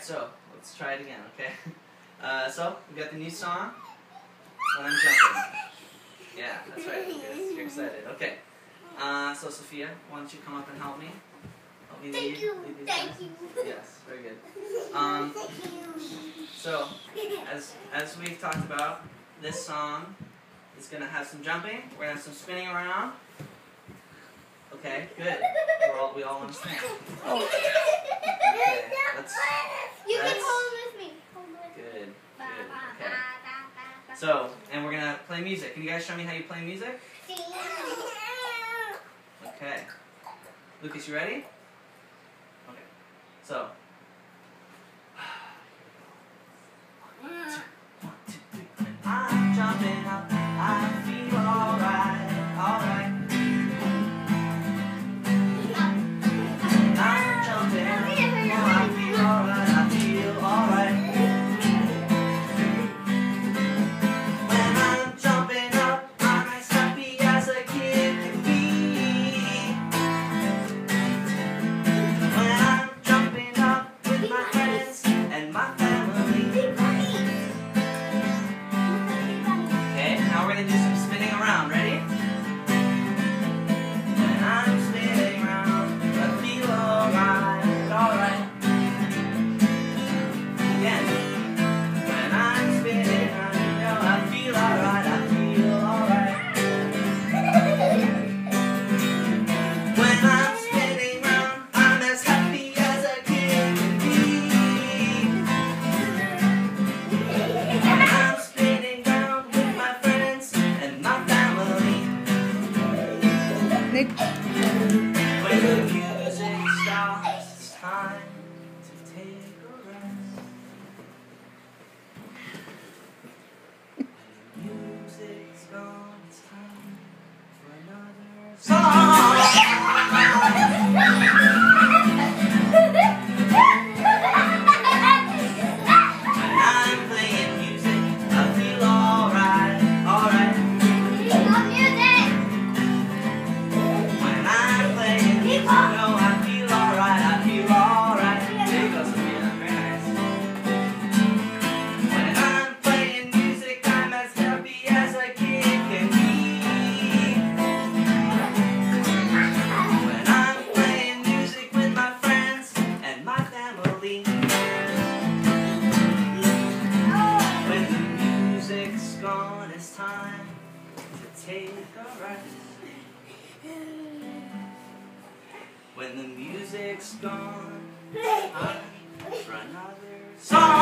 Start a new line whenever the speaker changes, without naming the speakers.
Alright, so let's try it again, okay? Uh, so, we got the new song, When I'm Jumping. Yeah, that's right. You're excited. Okay. Uh, so, Sophia, why don't you come up and help me? Help me
Thank
lead,
you.
lead
Thank
guys?
you.
Yes, very good. Um, so, as, as we've talked about, this song is going to have some jumping. We're going to have some spinning around. Okay, good. We're all, we all understand. Okay, let's,
You can
that's-
hold with me. Hold with me.
good,
Ba,
good,
ba,
okay.
ba, ba, ba.
So, and we're gonna play music. Can you guys show me how you play music? Okay. Lucas, you ready? Okay. So. One, two, three. I'm jumping up.
Nick.
Time to take a rest. When the music's gone, time for another song.